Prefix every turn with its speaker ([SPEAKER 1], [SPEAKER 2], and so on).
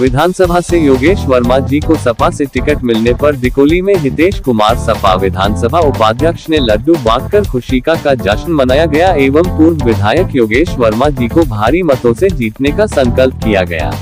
[SPEAKER 1] विधानसभा से योगेश वर्मा जी को सपा से टिकट मिलने पर डिकोली में हितेश कुमार सपा विधानसभा उपाध्यक्ष ने लड्डू बांटकर खुशी का, का जश्न मनाया गया एवं पूर्व विधायक योगेश वर्मा जी को भारी मतों से जीतने का संकल्प किया गया।